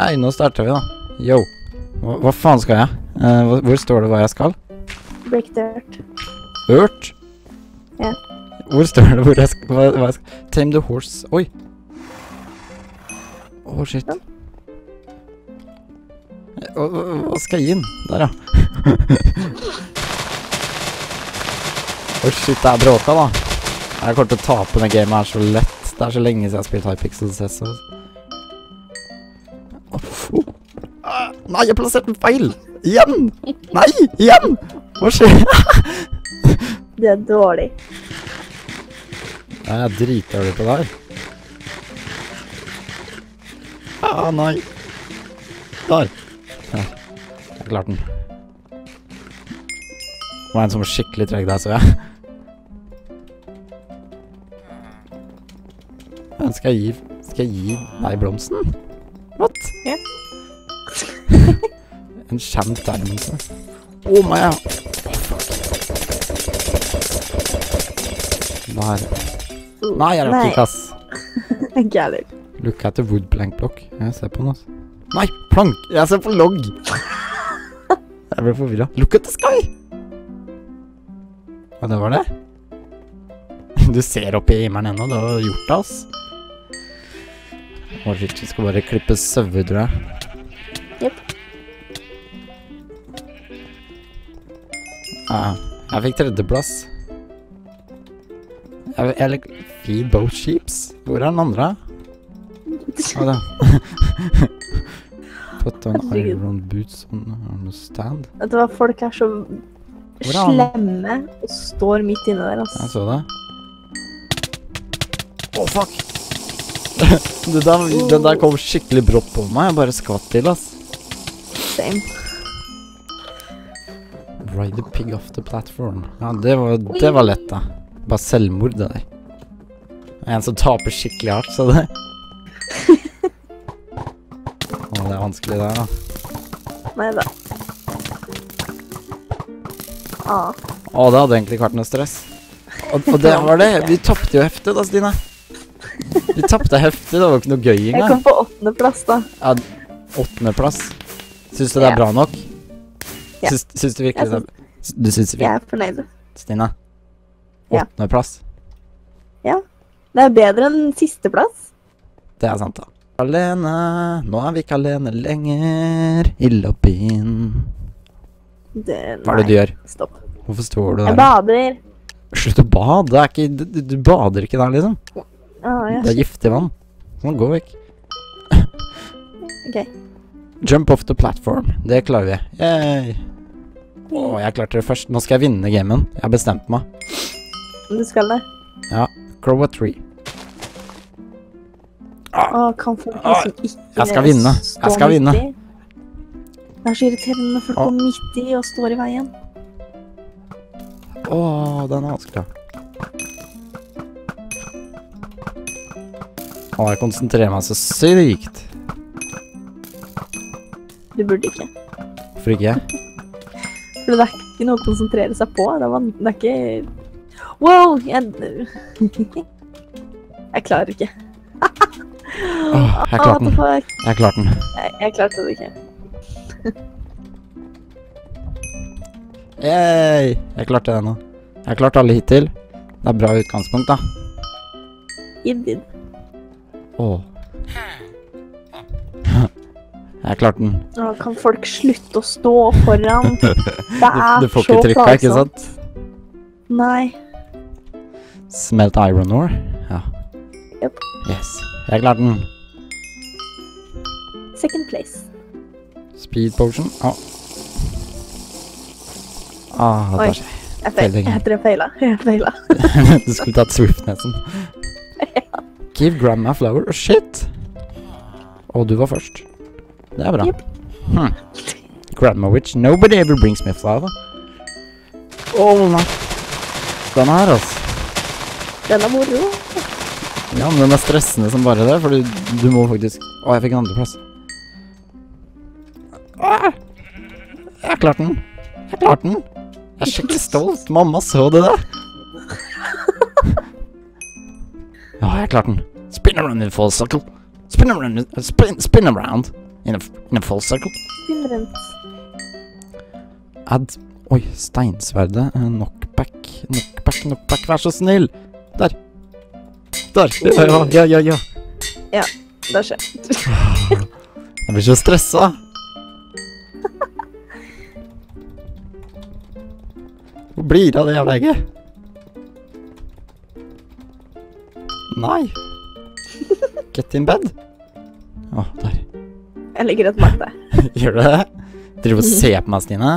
Nei, nå starter vi, da. Yo. Hva, hva faen skal jeg? Eh, hvor, hvor står det hva jeg skal? Break dirt. Ørt? Ja. Hvor står det hvor jeg skal, hva, hva jeg skal Tame the horse. Oi. Å, shit. Ja. Hva, skal jeg inn? Der, ja. Å, shit, det er bråka, da. Jeg kommer til å tape denne gamet her så lett. Det er så lenge siden jeg har spilt Hypixel CS. Ah, Nei, jeg plasserte den feil! Igjen! Nei, igjen! Hva skjer? Det er dårlig. Jeg er dritdårlig på det her. Ah, nei. Der. Ja, jeg klarte den. Det var en som var skikkelig treg der, så jeg. Men skal jeg gi Skal jeg gi deg blomsten? What? Ja. en kjent. Å, oh, my ja. Nei. Nei, jeg rakk Nei. ikke, ass. Ikke heller. Look at the wood plank block. Jeg ser på den, altså. Nei, plank! Jeg ser på logg! Jeg ble forvirra. Look at the sky! Ja, det var det? Du ser opp i himmelen ennå. Du har gjort det, ass. Shit. Vi skal bare klippe sauer, tror jeg. Jepp. Ah, jeg fikk tredjeplass. Jeg, jeg liker Feed both sheeps. Hvor er den andre? Å, da. Put on iron boots on, the stand. Vet du hva, folk er så er slemme og står midt inne der, altså. Jeg så det. Å, fuck! det der, den der kom skikkelig brått på meg. Jeg bare skvatt til, ass. Same. Ride the pig off the platform. Ja, det var, det var lett, da. Bare selvmord, det der. En som taper skikkelig hardt, sa det. Å, det er vanskelig der, da. Nei da. Ah. Å, det hadde egentlig ikke vært noe stress. Og, og det var det. Vi tapte jo heftet da, Stine. Vi tapte heftig. Det var jo ikke noe gøy engang. Jeg kom på åttendeplass, da. Ja, Åttendeplass. Syns du det er bra nok? Ja. Syns, syns du virkelig det Du syns Jeg er fornøyd. Stine? Ja. Det er bedre enn sisteplass. Det er sant, da. Alene, nå er vi ikke alene lenger i lobbyen. Det, Hva er det du gjør? Stopp. Hvorfor står du der? Jeg bader. Slutt å bade! Det du, du- du bader ikke der, liksom. Ah, ja. Det er giftig vann. Sånn, gå vekk. Ok. Jump off the platform. Det klarer vi. Yay. Å, jeg klarte det først. Nå skal jeg vinne gamen. Jeg har bestemt meg. Du skal det. Ja. a tree. Å, kan folk Ah, liksom ikke jeg skal vinne. Jeg skal vinne. Det er så irriterende når folk Ah. går midt i og står i veien. Å, den er vanskelig. Å, jeg konsentrerer meg så sykt. Du burde ikke. Hvorfor ikke? For det er ikke noe å konsentrere seg på. Det er, det er ikke Wow! Jeg Jeg klarer ikke. Jeg klarte den. Jeg klarte den. Jeg, jeg klarte det ikke. Yay! Jeg klarte det nå. Jeg klarte klart alle hittil. Det er bra utgangspunkt, da. Indeed. Åh. Jeg klarte den. Kan folk slutte å stå foran? Det er du får så ikke trykka, ikke sant? Nei. Smelt iron ore? Ja. Yep. Yes. Jeg klarte den. Second place. Speed potion. Å. Ah, Oi. Jeg, feil. Failing. jeg tror jeg feila. Jeg feila. du skulle tatt Swiftnessen. Give grandma flower. Oh, shit! Og du var først. Det er bra. Yep. Hm. Grandma witch. Nobody ever brings me flower. Å, nei. Den her, altså. Den er moro. Ja, men den er stressende som bare det, for du, du må faktisk Å, jeg fikk en andreplass. Ah! Jeg klarte den. Jeg klarte den. Jeg er skikkelig stolt. Mamma så det der. Ja, jeg klarte den. Spin around in a full circle. Spin around, spin, spin around in a, in a full circle. Spin rundt. Add Oi, steinsverdet. Uh, knockback, knockback, knockback. Vær så snill! Der. Der. Ja, ja, ja. ja. Det skjer. Jeg blir så stressa. Hvor blir det av det jævla egget? Nei. Get in bed. Å, der. Jeg ligger rett bak deg. Gjør du det? Driver og ser på meg, Stine?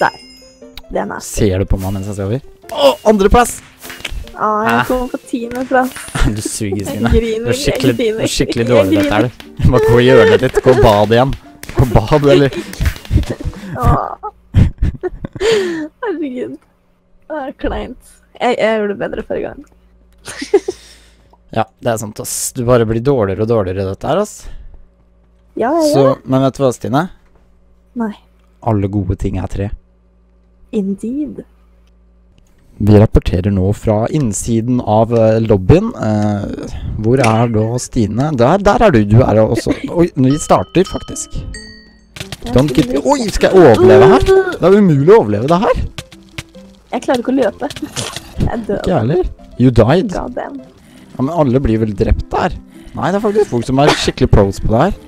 Der. Det er nasty. Ser du på meg mens jeg sover? Å, andreplass! Ah, jeg kom på tiendeplass. Du suger, Stine. Du er skikkelig, du er skikkelig dårlig dette her, du. Du må gå i hjørnet ditt. Gå og bad igjen. Gå og bad, eller. Åh. Herregud. Det er kleint. Jeg, jeg gjorde det bedre forrige gang. Ja, det er sant, ass. Du bare blir dårligere og dårligere i dette her, ass. Ja, ja, ja. Så, men vet du hva, Stine? Nei. Alle gode ting er tre. Indeed. Vi rapporterer nå fra innsiden av eh, lobbyen. Eh, hvor er da Stine? Der, der er du. Du er også Oi, vi starter faktisk. Don't get Oi, skal jeg overleve her? Det er umulig å overleve det her. Jeg klarer ikke å løpe. Jeg er død. Ikke jeg heller. You died. Ja, men alle blir vel drept der? Nei, det er faktisk folk som er skikkelig pros på det her.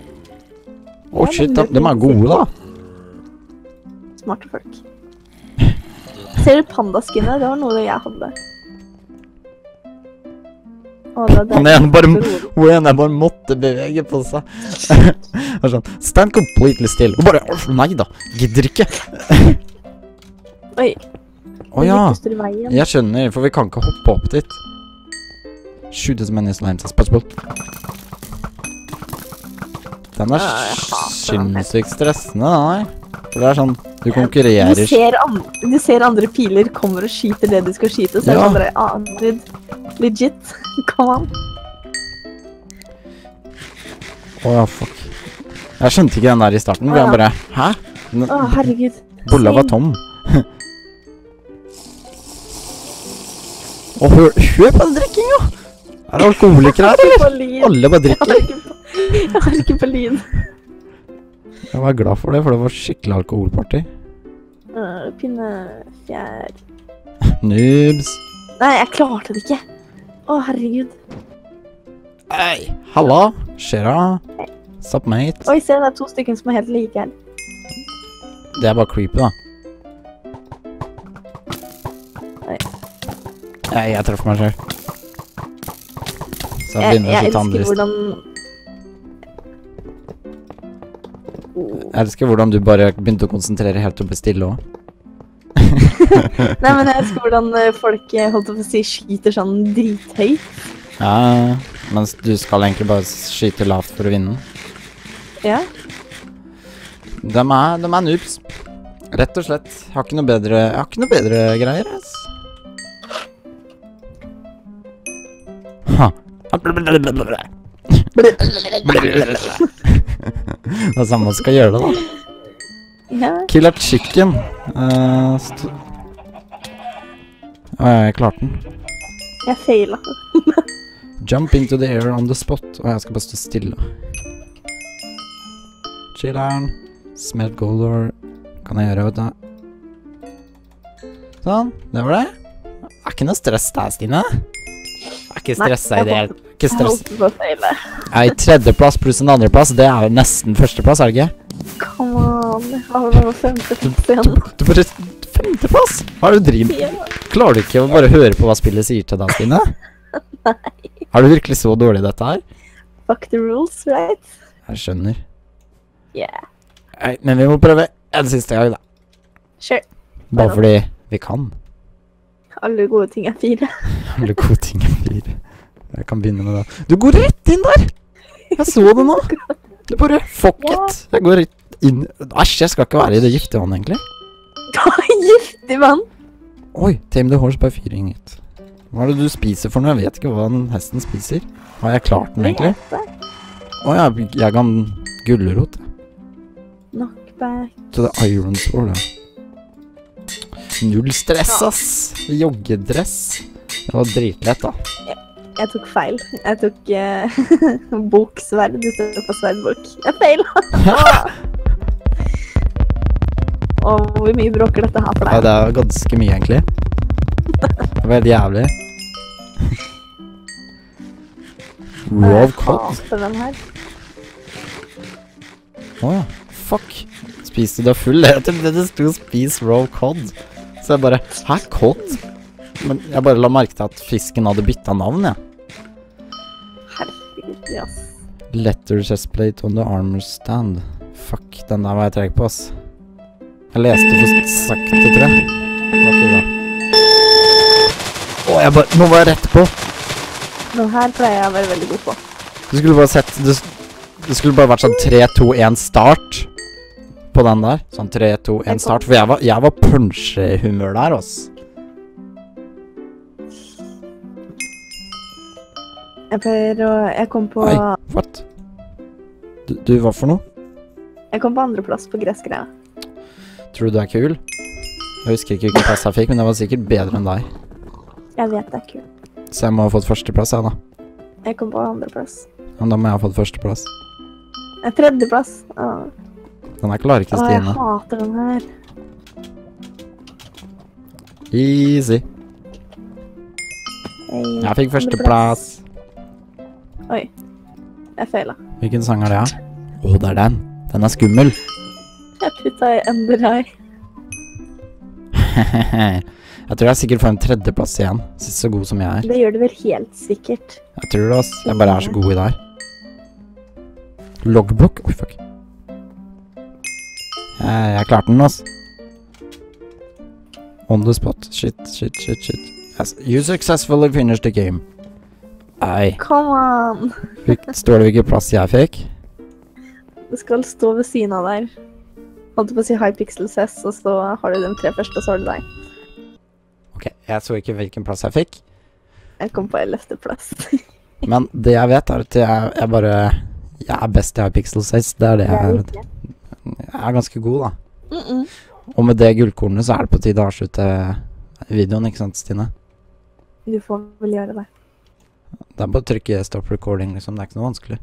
Å, oh, shit, de, er gode, da. Smarte folk. Ser du pandaskinnet? Det var noe jeg hadde. Han ene bare. Hun ene bare måtte bevege på seg. Sånn Stand completely still. Og bare «Åh, Nei da. Gidder ikke. Oi. Å ja. Jeg skjønner, for vi kan ikke hoppe opp dit. Shoot as many slimes as possible. Den er Ja, sinnssykt stressende, den her. For det er sånn Du Du konkurrerer ser, du ser andre piler kommer og skyter det du skal skyte, så er det andre ah, dude, Legit. Kom an. Å ja, fuck. Jeg skjønte ikke den der i starten. Jeg ja. bare Hæ? Den- Å, herregud. Bolla var tom. Og hør, hør på den drikkinga! Er det alkoholikere her, eller? Alle bare drikker. Jeg har ikke lyd. Jeg var glad for det, for det var skikkelig alkoholparty. Uh, Pinnefjær Noobs. Nei, jeg klarte det ikke. Å, herregud. Hei, halla. Skjer'a. Sup, mate. Oi, se, det er to stykker som er helt like her. Det er bare creepy, da. Nei, jeg traff meg sjøl. Så jeg Jeg, jeg elsker hvordan. Jeg elsker hvordan du bare begynte å konsentrere helt oppe stille òg. Nei, men jeg elsker hvordan eh, folk eh, holdt på å si skyter sånn drithøyt. Ja, mens du skal egentlig bare skyte lavt for å vinne. Ja. De er, de er noobs. Rett og slett. Jeg har ikke noe bedre, jeg har ikke noe bedre greier, ass. Ha. Det er sånn man skal gjøre det, da. ja. Kill a chicken. Uh, Å, jeg klarte den. Jeg feila. Jump into the air on the spot. Og jeg skal bare stå stille. Chiller'n. Smelt goldor. Kan jeg gjøre, vet du. Sånn. Det var det. Det er ikke noe stress der, Stine. Ikke stressa i det hele Ikke stress. Ja, i tredjeplass pluss en andreplass. Det er jo nesten førsteplass, er det ikke? Come on. Jeg har bare femteplass igjen. Du bare Femteplass? Hva er det du driver med? Klarer du ikke å bare høre på hva spillet sier til deg, Stine? Nei. Er du virkelig så dårlig i dette her? Fuck the rules, right? Jeg skjønner. Yeah. Nei, men vi må prøve en siste gang, da. Sure. Bare fordi vi kan. Alle gode ting er fire. Alle gode ting er fire. Jeg kan begynne med det. Du går rett inn der! Jeg så det nå. Du bare Fuck it. Jeg går rett inn Æsj, jeg skal ikke være i det giftige vannet, egentlig. Giftig vann. Oi, tame the horse by fearing it. Hva er det du spiser for noe? Jeg vet ikke hva den hesten spiser. Har jeg klart den, egentlig? Å ja, jeg kan gulrot. Knockback. det er iron sword, ja. Null stress, ass. Joggedress. Det var dritlett, da. Jeg tok feil. Jeg tok uh, boksverd istedenfor sverdbok. Jeg feila! Og hvor mye bråker dette her for deg? Ja, det er ganske mye, egentlig. Det var helt jævlig. Raw Jeg cod? Å ja. Fuck. Spiste du deg full? Jeg trodde det sto 'spis raw cod'. Så jeg bare Hæ, cod? Men jeg bare la merke til at fisken hadde bytta navn, jeg. Herregud, ja. Letter chestplate on the armor stand. Fuck, den der var jeg treg på, ass. Jeg leste for sakte, tror jeg. Å, jeg bare Nå var jeg rett på! Den her pleier jeg å være veldig god på. Du skulle bare sett det skulle bare vært sånn 3, 2, 1 start på den der. Sånn 3, 2, 1 start. For jeg var, jeg var punsjehumør der, ass. Jeg pleier å Jeg kom på Oi. What? Du, du, hva for noe? Jeg kom på andreplass på gressgreia. Tror du du er kul? Jeg husker ikke hvilken plass jeg fikk, men jeg var sikkert bedre enn deg. Jeg vet det er kul. Så jeg må ha fått førsteplass, jeg, da. Jeg kom på andreplass. Men da må jeg ha fått førsteplass. Eh, Tredjeplass. Åh. Den er klar, Åh, jeg hater den her. Easy. Jeg fikk førsteplass. Oi. Jeg feila. Hvilken sang er det, da? Å, det er den. Den er skummel. Jeg putta i Ender High. jeg tror jeg sikkert får en tredjeplass igjen. Sist så god som jeg er. Det gjør du vel helt sikkert. Jeg tror det, ass. Jeg bare er så god i det her. Logbook? Oi, fuck. Jeg, jeg klarte den, altså. On the spot. Shit, shit, shit, shit. Yes. You successfully finished the game. Nei. Come on! Fikk, står det hvilken plass jeg fikk? Det skal stå ved siden av der. Holdt på å si High Pixel Cess, og så har du de tre første, og så har du deg. Ok, jeg så ikke hvilken plass jeg fikk. Jeg kom på ellevteplass. Men det jeg vet, er at jeg, jeg bare Jeg er best i Hypixel 6. Det er det jeg. Jeg er ganske god, da. Mm -mm. Og med det gullkornet så er det på tide å avslutte videoen, ikke sant, Stine? Du får vel gjøre det. Det er bare å trykke stop recording, liksom. Det er ikke noe vanskelig.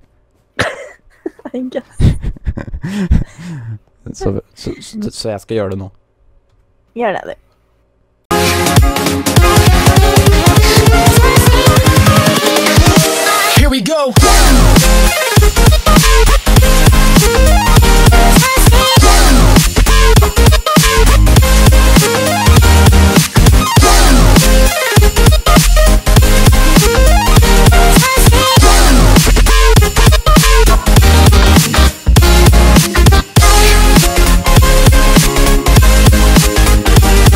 I guess. Så, så, så, så jeg skal gjøre det nå. Gjør det, du. Here we go.